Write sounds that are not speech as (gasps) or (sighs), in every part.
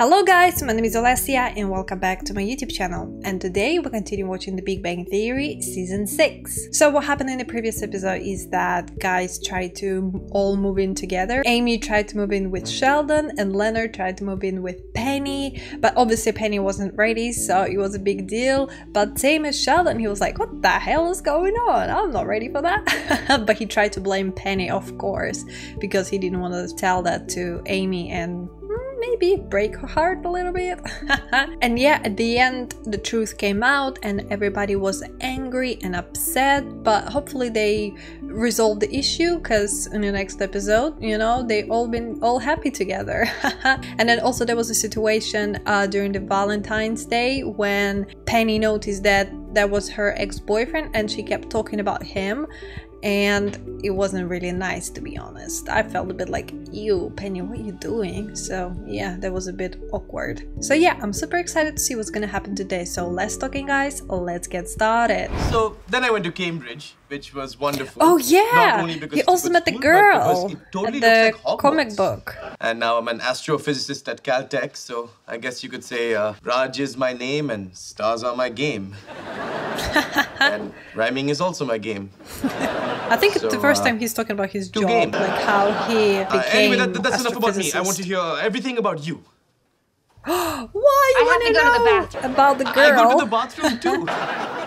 Hello guys, my name is Olesya and welcome back to my YouTube channel. And today we continue watching The Big Bang Theory Season 6. So what happened in the previous episode is that guys tried to all move in together. Amy tried to move in with Sheldon and Leonard tried to move in with Penny. But obviously Penny wasn't ready, so it was a big deal. But same as Sheldon, he was like, what the hell is going on? I'm not ready for that. (laughs) but he tried to blame Penny, of course, because he didn't want to tell that to Amy and maybe break her heart a little bit. (laughs) and yeah, at the end, the truth came out and everybody was angry and upset, but hopefully they resolved the issue because in the next episode, you know, they all been all happy together. (laughs) and then also there was a situation uh, during the Valentine's Day when Penny noticed that that was her ex-boyfriend and she kept talking about him and it wasn't really nice to be honest. I felt a bit like, you Penny, what are you doing? So yeah, that was a bit awkward. So yeah, I'm super excited to see what's gonna happen today. So less talking guys, let's get started. So then I went to Cambridge, which was wonderful. Oh yeah, you also met the girl totally at the like comic book. And now I'm an astrophysicist at Caltech, so I guess you could say uh, Raj is my name and stars are my game. (laughs) and rhyming is also my game. I think so, it's the first uh, time he's talking about his job, game. like how he became. Uh, anyway, that, that's enough about me. I want to hear everything about you. (gasps) Why you want to know the about the girl? I go to the bathroom too. (laughs)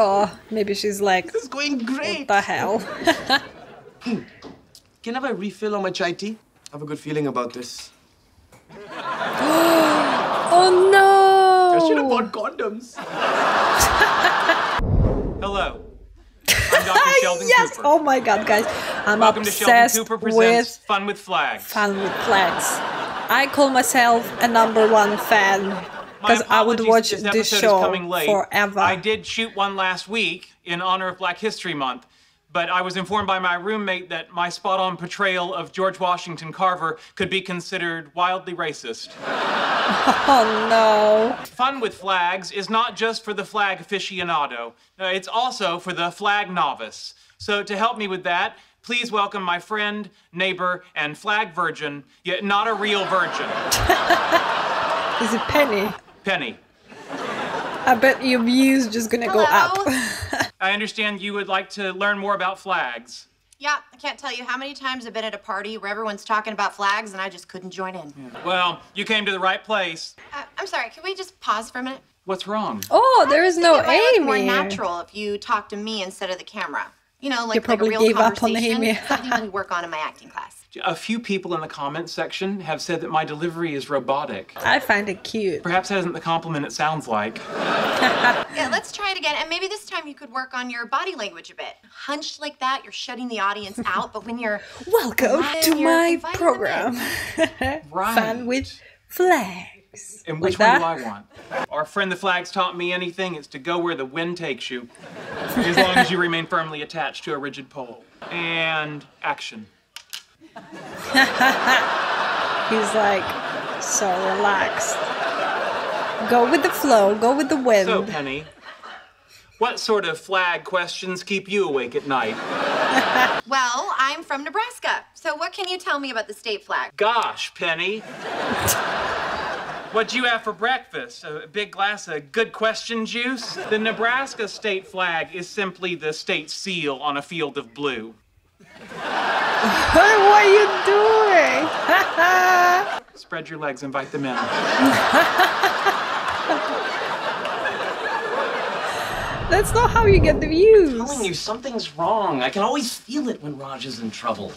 oh, maybe she's like. This is going great. What the hell? (laughs) Can I have a refill on my chai tea? I have a good feeling about this. (gasps) oh no! I should have bought condoms. (laughs) Hello. I'm Dr. (laughs) Sheldon yes! Cooper. Oh my god, guys. I'm Welcome obsessed to Sheldon Cooper with Fun with Flags. Fun with Flags. I call myself a number one fan because I would watch this, this show forever. I did shoot one last week in honor of Black History Month, but I was informed by my roommate that my spot-on portrayal of George Washington Carver could be considered wildly racist. (laughs) Oh no. Fun with flags is not just for the flag aficionado. Uh, it's also for the flag novice. So to help me with that, please welcome my friend, neighbor, and flag virgin, yet not a real virgin. (laughs) is it Penny? Penny. I bet your views just gonna Hello. go up. (laughs) I understand you would like to learn more about flags. Yeah, I can't tell you how many times I've been at a party where everyone's talking about flags and I just couldn't join in. Yeah. Well, you came to the right place. Uh, I'm sorry, can we just pause for a minute? What's wrong? Oh, there is no Amy. Amy. more natural if you talk to me instead of the camera. You know, like, you probably like a real gave up on Amy. Something we work on in my acting class. A few people in the comments section have said that my delivery is robotic. I find it cute. Perhaps that isn't the compliment it sounds like. (laughs) yeah, let's try it again. And maybe this time you could work on your body language a bit. Hunched like that, you're shutting the audience (laughs) out, but when you're Welcome to my program. (laughs) right. Fun with flags. And which like one do I want? Our friend the flags taught me anything, it's to go where the wind takes you. as long as you remain firmly attached to a rigid pole. And action. (laughs) He's like so relaxed. Go with the flow, go with the wind. So, Penny, what sort of flag questions keep you awake at night? (laughs) well, I'm from Nebraska. So, what can you tell me about the state flag? Gosh, Penny. (laughs) What'd you have for breakfast? A big glass of good question juice? The Nebraska state flag is simply the state seal on a field of blue. What are you doing? (laughs) Spread your legs, invite them in. (laughs) That's not how you get the views. I'm telling you, something's wrong. I can always feel it when Raj is in trouble.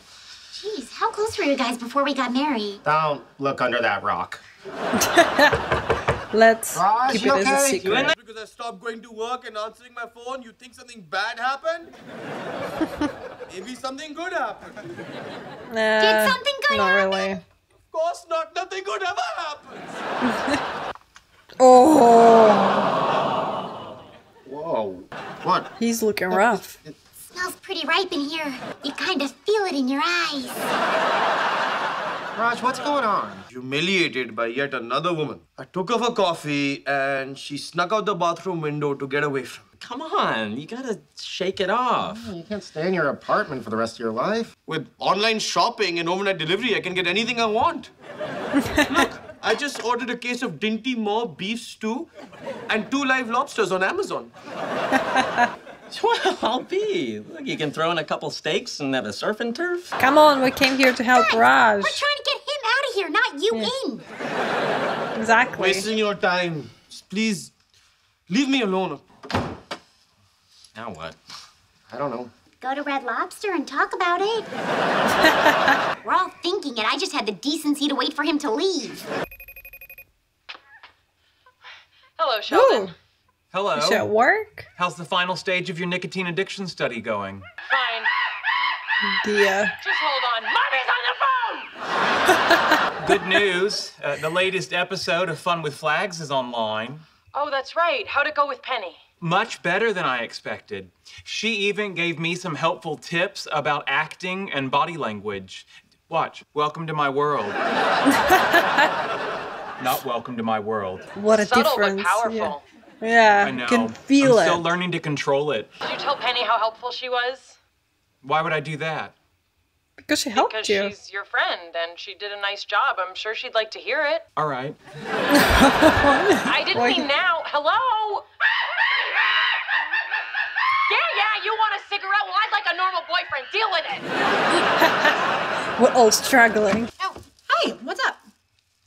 Jeez, how close were you guys before we got married? Don't look under that rock. (laughs) Let's Raj, keep it okay? as a secret. Because I stopped going to work and answering my phone, you think something bad happened? (laughs) Maybe something good happened. Nah, Did something good not happen? really. Of course not. Nothing good ever happens. (laughs) oh. Whoa. What? He's looking rough. It smells pretty ripe in here. You kind of feel it in your eyes. Raj, what's going on? Humiliated by yet another woman. I took her for coffee and she snuck out the bathroom window to get away from me. Come on, you gotta shake it off. Oh, you can't stay in your apartment for the rest of your life. With online shopping and overnight delivery, I can get anything I want. (laughs) Look, I just ordered a case of Dinty Moore beef stew and two live lobsters on Amazon. (laughs) (laughs) Well, I'll be. Look, you can throw in a couple steaks and have a surf and turf. Come on, we came here to help Raj. We're trying to get him out of here, not you in. Exactly. Wasting your time. Please, leave me alone. Now what? I don't know. Go to Red Lobster and talk about it. (laughs) We're all thinking it. I just had the decency to wait for him to leave. Hello, Sheldon. Ooh, Hello. is she at work? How's the final stage of your nicotine addiction study going? Fine. Dear. Just hold on. Mommy's on the phone! (laughs) (laughs) Good news. Uh, the latest episode of Fun with Flags is online. Oh, that's right. How'd it go with Penny? Much better than I expected. She even gave me some helpful tips about acting and body language. Watch. Welcome to my world. (laughs) Not welcome to my world. What a Subtle difference. but powerful. Yeah, I yeah. know. can feel it. I'm it. still learning to control it. Did you tell Penny how helpful she was? Why would I do that? because she helped Because you. she's your friend and she did a nice job. I'm sure she'd like to hear it. All right. (laughs) I didn't Why- mean now. Hello? Yeah, yeah, you want a cigarette? Well, I'd like a normal boyfriend. Deal with it. (laughs) We're all struggling. Oh, hi, what's up?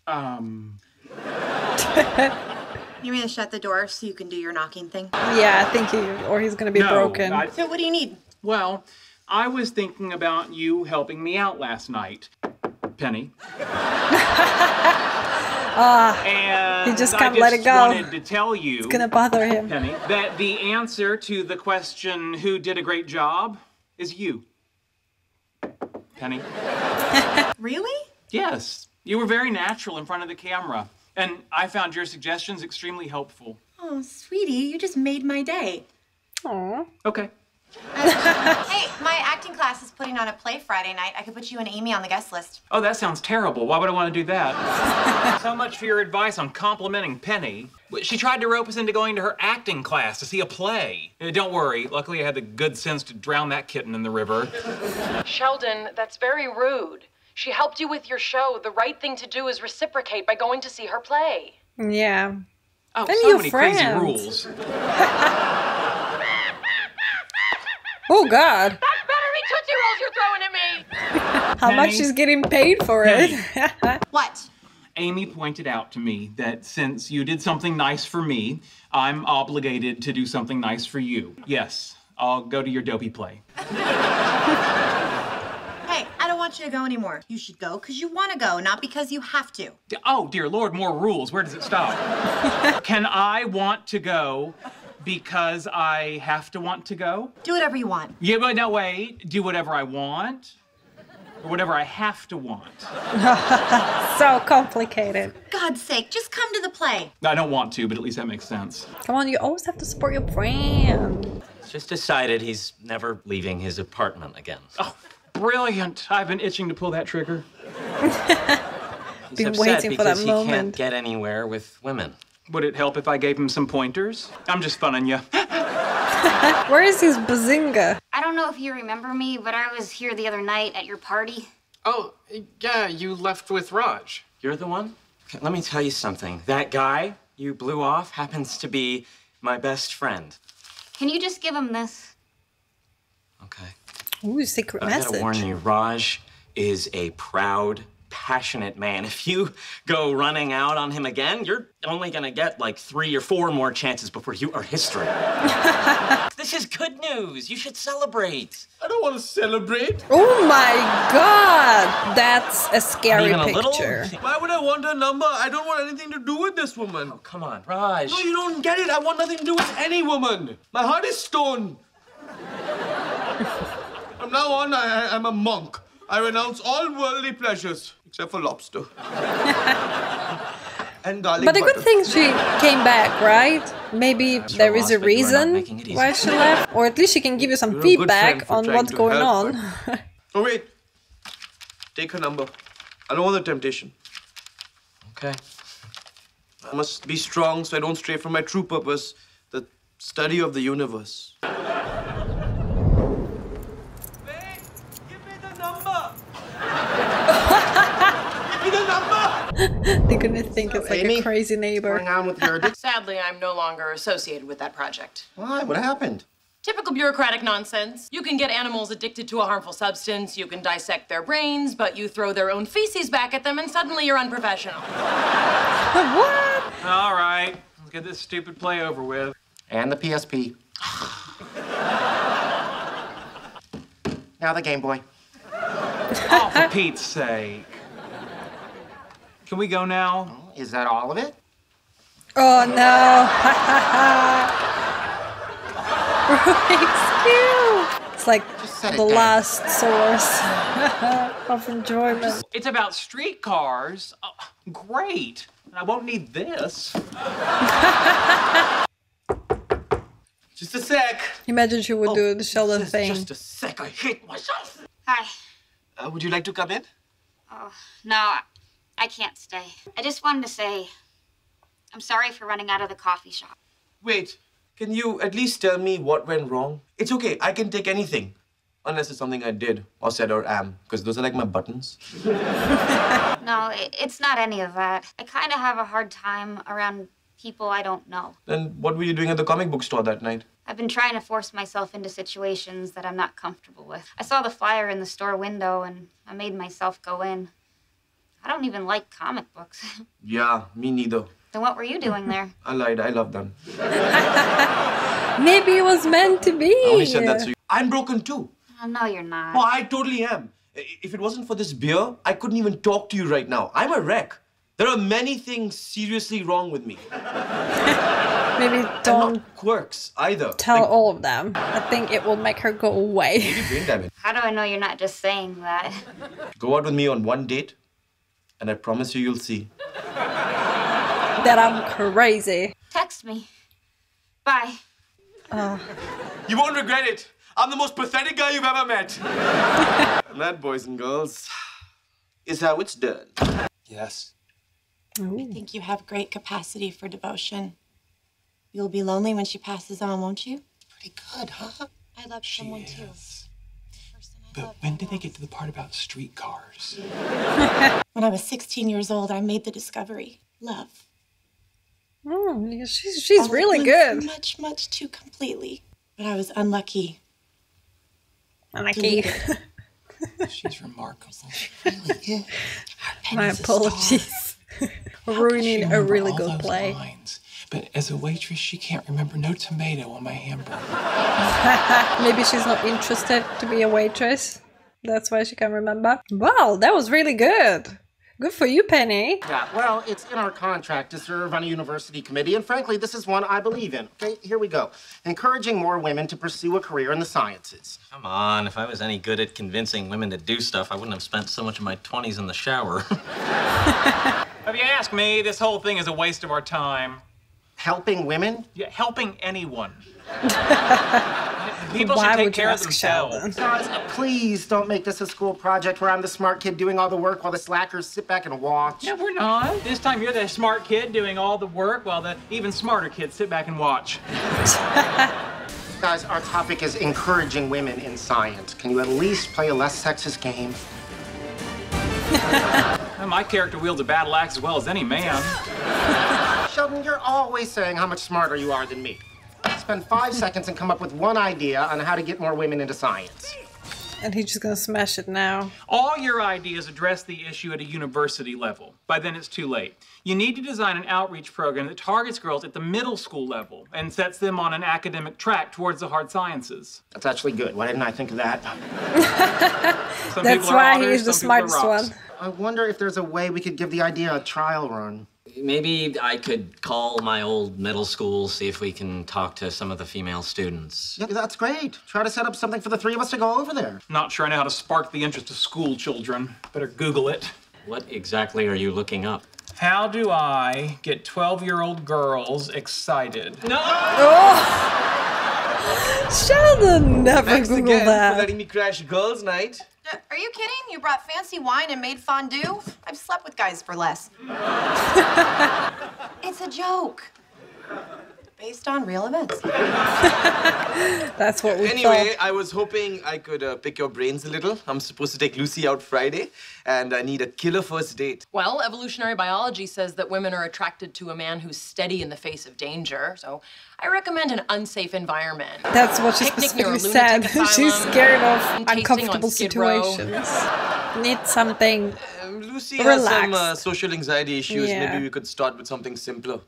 Um. (laughs) You want me to shut the door so you can do your knocking thing? Yeah, I think he, or he's gonna be no, broken. I- So what do you need? well, I was thinking about you helping me out last night, Penny. Ah, (laughs) And He just can't let it go. I wanted to tell you, it's gonna bother him. Penny, that the answer to the question "Who did a great job?" is you. Penny. (laughs) Really? Yes, you were very natural in front of the camera, and I found your suggestions extremely helpful. Oh, sweetie, you just made my day. Aw. Okay. (laughs) Hey, my acting class is putting on a play Friday night. I could put you and Amy on the guest list. Oh, that sounds terrible. Why would I want to do that? (laughs) so much for your advice on complimenting Penny. She tried to rope us into going to her acting class to see a play. Uh, Don't worry. Luckily, I had the good sense to drown that kitten in the river. Sheldon, that's very rude. She helped you with your show. The right thing to do is reciprocate by going to see her play. Yeah. Oh, And so your many crazy rules. (laughs) Oh God, That's better than Tootsie Rolls you're throwing at me! (laughs) how much Penny. she's getting paid for it? (laughs) What? Amy pointed out to me that since you did something nice for me, I'm obligated to do something nice for you. Yes, I'll go to your dopey play. Hey, I don't want you to go anymore. You should go because you want to go, not because you have to. D- Oh, dear Lord, more rules. Where does it stop? (laughs) Can I want to go because I have to want to go? Do whatever you want. Yeah, but no, wait. Do whatever I want or whatever I have to want. (laughs) so complicated. God's sake, just come to the play. I don't want to, but at least that makes sense. Come on, you always have to support your friend. It's just decided he's never leaving his apartment again. Oh, brilliant. I've been itching to pull that trigger. (laughs) He's been upset waiting for that because he can't get anywhere with women. Would it help if I gave him some pointers? I'm just funning you. (laughs) Where is his bazinga? I don't know if you remember me, but I was here the other night at your party. Oh, yeah, you left with Raj. You're the one? Okay, let me tell you something. That guy you blew off happens to be my best friend. Can you just give him this? Okay. Ooh, secret I message. gotta warn you, Raj is a proud, passionate man. (laughs) If you go running out on him again, you're only gonna get like three or four more chances before you are history. (laughs) this is good news. You should celebrate. I don't want to celebrate. Oh my God, that's a scary Even a picture. Why would I want her number? I don't want anything to do with this woman. Oh, come on, Raj. No, you don't get it. I want nothing to do with any woman. My heart is stone. (laughs) From now on, I, I, I'm a monk. I renounce all worldly pleasures except for lobster. (laughs) and garlic But the butter. good thing she came back, right? Maybe there is a but you are not reason making it easy. why she left, or at least she can give you some You're a good friend feedback on what's going help, on. (laughs) Oh wait. Take her number. I don't want the temptation. Okay. I must be strong so I don't stray from my true purpose, the study of the universe. Wait, give me the number. give me the number. (laughs) They're gonna think it's like Amy? a crazy neighbor. What's Going on with your (laughs) addiction? Sadly, I'm no longer associated with that project. Why? What happened? Typical bureaucratic nonsense. You can get animals addicted to a harmful substance, you can dissect their brains, but you throw their own feces back at them and suddenly you're unprofessional. what? All right, let's get this stupid play over with. And the PSP. (sighs) now the Game Boy. Oh, for Pete's sake. Can we go now? Is that all of it? Oh no! Rubik's Cube! It's like set it the down. last source (laughs) of enjoyment. It's about streetcars. Oh, great. I won't need this. (laughs) Just a sec. Imagine she would do the Sheldon Just, thing. just a sec. I hate myself. Hi. Uh, would you like to come in? Oh, No, I- can't stay. I just wanted to say I'm sorry for running out of the coffee shop. Wait. Can you at least tell me what went wrong? It's okay. I can take anything. Unless it's something I did or said or am. Because those are like my buttons. (laughs) (laughs) No, it, it's not any of that. I kind of have a hard time around people I don't know. Then what were you doing at the comic book store that night? I've been trying to force myself into situations that I'm not comfortable with. I saw the flyer in the store window and I made myself go in. I don't even like comic books. (laughs) Yeah, me neither. then what were you doing there? I lied. I love them. (laughs) Maybe it was meant to be. I only said that so you. I'm broken too. Oh, no, you're not. Oh, I totally am. If it wasn't for this beer, I couldn't even talk to you right now. I'm a wreck. There are many things seriously wrong with me. (laughs) Maybe don't not quirks either. tell Like, all of them. I think it will make her go away. brain damage. How do I know you're not just saying that? Go out with me on one date, and I promise you, you'll see. that I'm crazy. Text me. Bye. Oh. You won't regret it. I'm the most pathetic guy you've ever met. (laughs) and that, boys and girls, is how it's done. Yes. I think you have great capacity for devotion. You'll be lonely when she passes on, won't you? Pretty good, huh? I love someone too. But when did they get to the part about streetcars? (laughs) When I was 16 years old, I made the discovery love. Oh, yeah, she's she's really good. Much, much too completely. But I was unlucky. Unlucky. (laughs) She's remarkable. My apologies. Ruining a really good play. lines. But as a waitress, she can't remember no tomato on my hamburger. (laughs) Maybe she's not interested to be a waitress. That's why she can't remember. Wow, that was really good. Good for you, Penny. Yeah, well, it's in our contract to serve on a university committee, and frankly, this is one I believe in. Okay, here we go. Encouraging more women to pursue a career in the sciences. Come on, if I was any good at convincing women to do stuff, I wouldn't have spent so much of my 20s in the shower. (laughs) If you ask me, this whole thing is a waste of our time. Helping women? Yeah, helping anyone. (laughs) People Why should take would care of themselves. Guys, please don't make this a school project where I'm the smart kid doing all the work while the slackers sit back and watch. No, we're not. This time you're the smart kid doing all the work while the even smarter kids sit back and watch. (laughs) Guys, our topic is encouraging women in science. Can you at least play a less sexist game? (laughs) Well, my character wields a battle axe as well as any man. (laughs) Sheldon, you're always saying how much smarter you are than me. Spend five seconds and come up with one idea on how to get more women into science. And he's just gonna smash it now. All your ideas address the issue at a university level. By then, it's too late. You need to design an outreach program that targets girls at the middle school level and sets them on an academic track towards the hard sciences. That's actually good. Why didn't I think of that? That's why honors, he's the some people are smartest one. I wonder if there's a way we could give the idea a trial run. Maybe I could call my old middle school, see if we can talk to some of the female students. Yeah, that's great. Try to set up something for the three of us to go over there. Not sure I know how to spark the interest of school children. Better Google it. What exactly are you looking up? How do I get 12 year old girls excited? No! Oh! (laughs) Sheldon never Thanks Googled again for letting me crash girls' night. Uh, Are you kidding? You brought fancy wine and made fondue? I've slept with guys for less. (laughs) it's a joke. Based on real events. (laughs) That's what we Anyway, thought. I was hoping I could uh, pick your brains a little. I'm supposed to take Lucy out Friday, and I need a killer first date. Well, evolutionary biology says that women are attracted to a man who's steady in the face of danger. So I recommend an unsafe environment. That's what she Picnic specifically said. (laughs) She's scared of uncomfortable situations. Need something. Um, Lucy has some uh, social anxiety issues. Yeah. Maybe we could start with something simpler.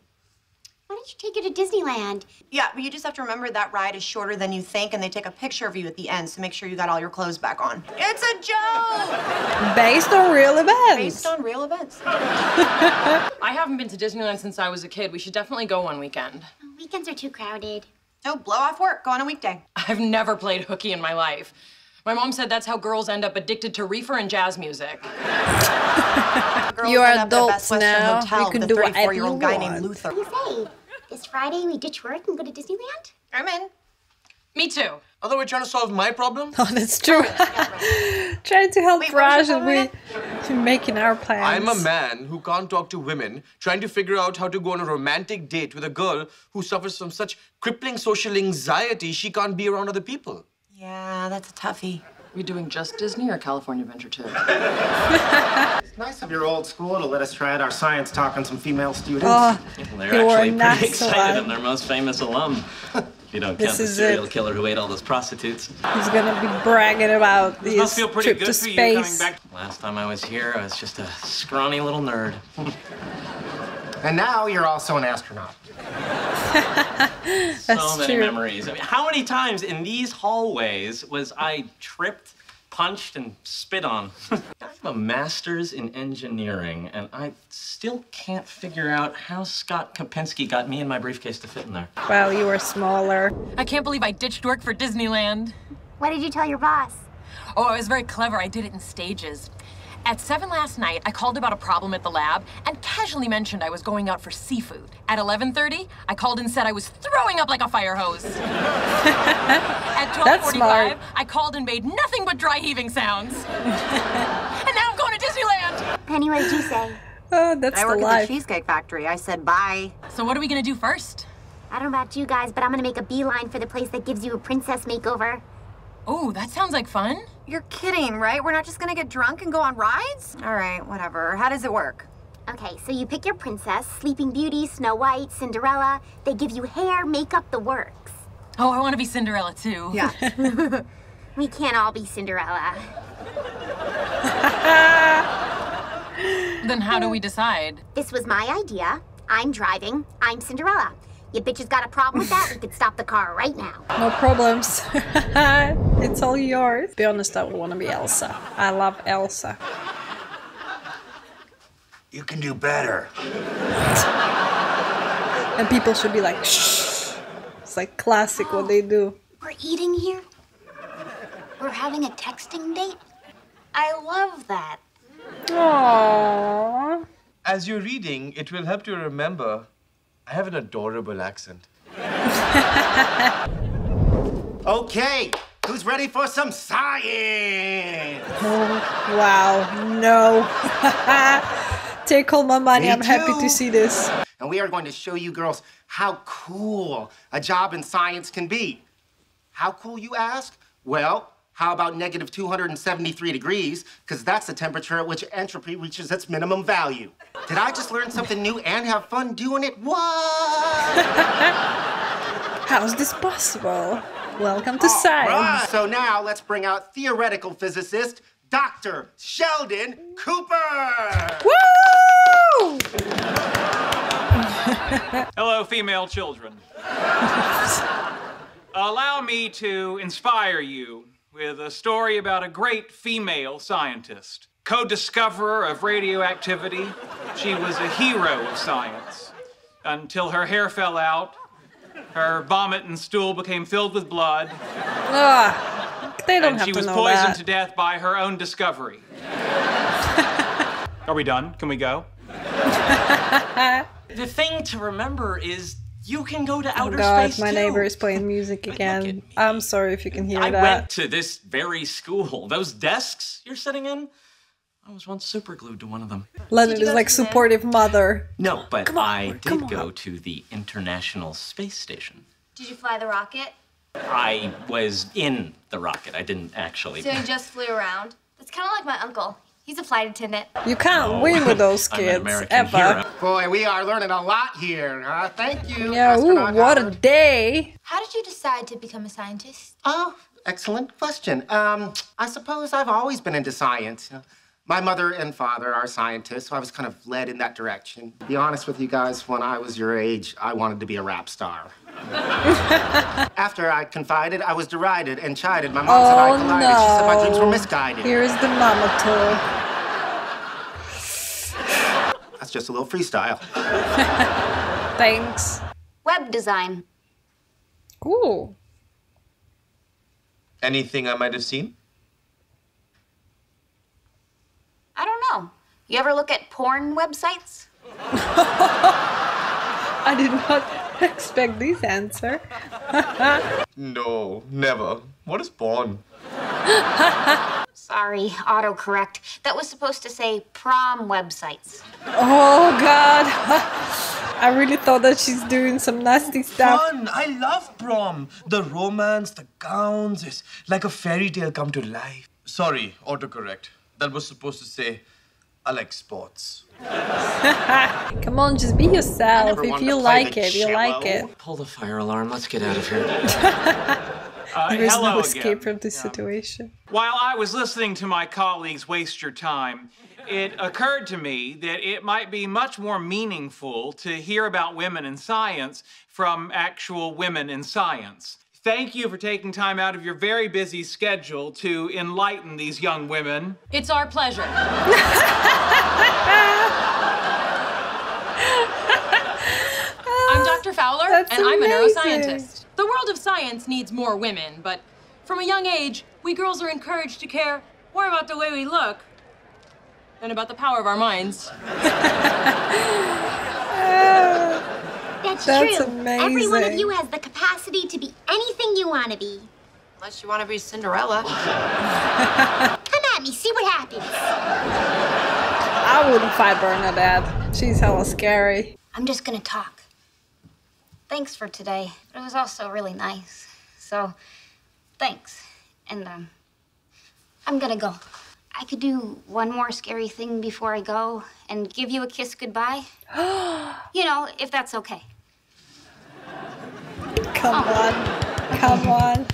Why don't you take her to Disneyland? Yeah, but you just have to remember that ride is shorter than you think, and they take a picture of you at the end, so make sure you got all your clothes back on. It's a joke! Based on real events. Based on real events. (laughs) I haven't been to Disneyland since I was a kid. We should definitely go one weekend. Oh, weekends are too crowded. So blow off work, go on a weekday. I've never played hooky in my life. My mom said that's how girls end up addicted to reefer and jazz music. (laughs) You are end up at adults now. Hotel, You can the do whatever 34 year you guy want. named Luther. What do you say? This Friday we ditch work and go to Disneyland? I'm in. Me too. Although we're trying to solve my problem, Oh, that's true. (laughs) Trying to help Wait, what was Raj your and problem we making our plans. I'm a man who can't talk to women, trying to figure out how to go on a romantic date with a girl who suffers from such crippling social anxiety she can't be around other people. Yeah, that's a toughie. We doing just Disney or California Adventure too? It's nice of your old school to let us try out our science talk on some female students. Oh, They're actually pretty so excited. loud. I'm their most famous alum. If (laughs) you don't This count the serial it. killer who ate all those prostitutes. he's gonna be bragging about This his must feel pretty trip good to for you coming space. back. Last time I was here, I was just a scrawny little nerd. (laughs) And now you're also an astronaut. (laughs) so many true. memories. I mean, how many times in these hallways was I tripped, punched, and spit on? (laughs) I have a master's in engineering, and I still can't figure out how Scott Kopinski got me and my briefcase to fit in there. Well, you were smaller. I can't believe I ditched work for Disneyland. What did you tell your boss? Oh, I was very clever. I did it in stages. At 7 last night, I called about a problem at the lab and casually mentioned I was going out for seafood. At 11:30, I called and said I was throwing up like a fire hose. (laughs) At 12:45, That's smart. I called and made nothing but dry heaving sounds. (laughs) and now I'm going to Disneyland. Penny, what did you say? Oh, that's I the work at the Cheesecake Factory. I said bye. So what are we going to do first? I don't know about you guys, but I'm gonna make a beeline for the place that gives you a princess makeover. Oh, that sounds like fun. You're kidding, right? We're not just gonna get drunk and go on rides? All right, whatever. How does it work? Okay, so you pick your princess, Sleeping Beauty, Snow White, Cinderella. They give you hair, makeup, the works. Oh, I want to be Cinderella too. Yeah. (laughs) We can't all be Cinderella. Then how do we (laughs) decide? This was my idea. I'm driving. I'm Cinderella. You bitches got a problem with that? We could stop the car right now. No problems. (laughs) it's all yours. Be honest, I would want to be Elsa. I love Elsa. You can do better. And people should be like, shh. It's like classic what they do. Oh, we're eating here? We're having a texting date? I love that. Aww. As you're reading, it will help you remember I have an adorable accent. (laughs) Okay, who's ready for some science? Oh, wow. No. (laughs) Take all my money. Me I'm happy to see this. And we are going to show you girls how cool a job in science can be. How cool, you ask? Well, how about negative 273 degrees? Because that's the temperature at which entropy reaches its minimum value. Did I just learn something new and have fun doing it? What? (laughs) How's this possible? Welcome to Right. science. So now let's bring out theoretical physicist Dr. Sheldon Cooper. Woo! (laughs) Hello, female children. (laughs) Allow me to inspire you with a story about a great female scientist, co discoverer of radioactivity. She was a hero of science until her hair fell out, her vomit and stool became filled with blood, Ah, they don't and have she to was know poisoned that. to death by her own discovery. (laughs) Are we done? Can we go? (laughs) (laughs) The thing to remember is you can go to Oh outer god, space my too. neighbor is playing music (laughs) again. I'm sorry if you can hear I that. went to this very school. (laughs) Those desks you're sitting in, I was once super glued to one of them. Leonard you is like to the- supportive mother. No, but on, I did on. go to the International Space Station. Did you fly the rocket? I was in the rocket. I didn't actually. So you just flew around? That's kind of like my uncle. He's a flight attendant. You can't No, win with those (laughs) I'm an kids American ever. hero. Boy, we are learning a lot here. Uh, thank you. Yeah, ooh, Astronaut what a day. How did you decide to become a scientist? Oh, excellent question. Um, I suppose I've always been into science. My mother and father are scientists, so I was kind of led in that direction. To be honest with you guys, when I was your age, I wanted to be a rap star. (laughs) After I confided, I was derided and chided. My mom said I Oh collided. She said my dreams were misguided. Here's the mama tour. That's just a little freestyle. (laughs) Thanks. Web design. Cool. Anything I might have seen? I don't know. You ever look at porn websites? (laughs) I did not (laughs) expect this answer. No, never. What is porn? Sorry, autocorrect. That was supposed to say prom websites. Oh god. (laughs) I really thought that she's doing some nasty stuff. Fun! I love prom. The romance, the gowns, it's like a fairy tale come to life. Sorry, autocorrect. That was supposed to say, I like sports. (laughs) Come on, just be yourself. If you like the it, you like it. Pull the fire alarm. Let's get out of here. (laughs) Uh, There is hello no again. escape from this situation. While I was listening to my colleagues waste your time, it occurred to me that it might be much more meaningful to hear about women in science from actual women in science. Thank you for taking time out of your very busy schedule to enlighten these young women. It's our pleasure. (laughs) I'm Dr. Fowler, That's and I'm a neuroscientist. The world of science needs more women, but from a young age, we girls are encouraged to care more about the way we look than about the power of our minds. (laughs) That's, That's true. Every one of you has the capacity to be anything you want to be. Unless you want to be Cinderella. (laughs) (laughs) Come at me, see what happens. I wouldn't fight Bernadette. She's hella scary. I'm just gonna talk. Thanks for today. but It was also really nice. So, thanks. And, um, I'm gonna go. I could do one more scary thing before I go and give you a kiss goodbye. (gasps) you know, if that's okay. Come on. Come on.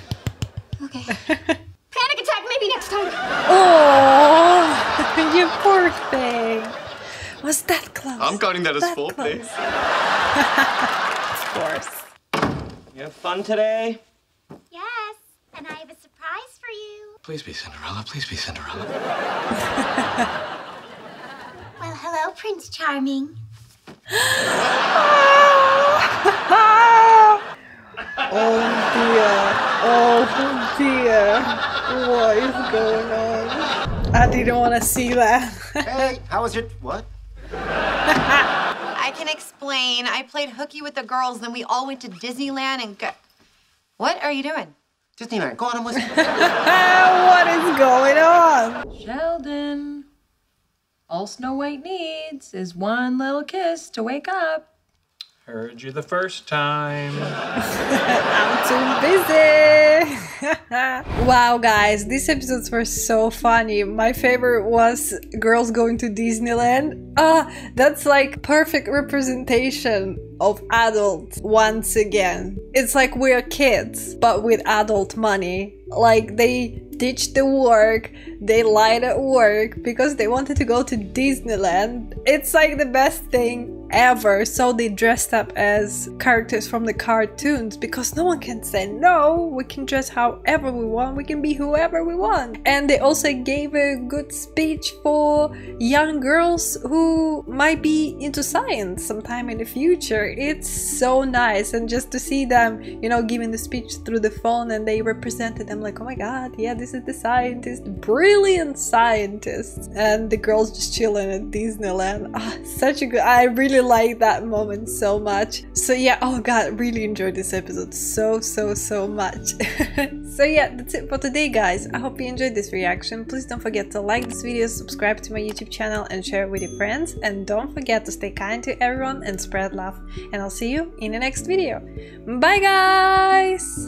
Okay. (laughs) Panic attack, maybe next time. Oh, (laughs) you poor thing. Was that close? I'm counting that as That foreplay. close. Of (laughs) course. You have fun today? Yes, and I have a surprise for you. Please be Cinderella. Please be Cinderella. (laughs) Well, hello, Prince Charming. (laughs) Oh dear. Oh dear. What is going on? I didn't want to see that. Hey, how was your what? (laughs) I can explain. I played hooky with the girls, then we all went to Disneyland and go. What are you doing? Disneyland. Go on and listen. (laughs) what is going on? Sheldon, all Snow White needs is one little kiss to wake up. Heard you the first time. (laughs) I'm too busy. (laughs) wow, guys, these episodes were so funny. My favorite was girls going to Disneyland. Ah, that's like perfect representation of adults once again. It's like we're kids, but with adult money. Like they ditched the work, they lied at work because they wanted to go to Disneyland. It's like the best thing ever. So they dressed up as characters from the cartoons because no one can say no. We can dress however we want, we can be whoever we want. And they also gave a good speech for young girls who might be into science sometime in the future. It's so nice. And just to see them, you know, giving the speech through the phone and they represented them like, oh my god, yeah, this is the scientist, brilliant scientist. And the girls just chilling at Disneyland. Ah, such a good, I really like that moment so much. So yeah, oh god, really enjoyed this episode so, so, so much. (laughs) So yeah, that's it for today guys. I hope you enjoyed this reaction. Please don't forget to like this video, subscribe to my YouTube channel and share it with your friends. And don't forget to stay kind to everyone and spread love. And I'll see you in the next video. Bye guys!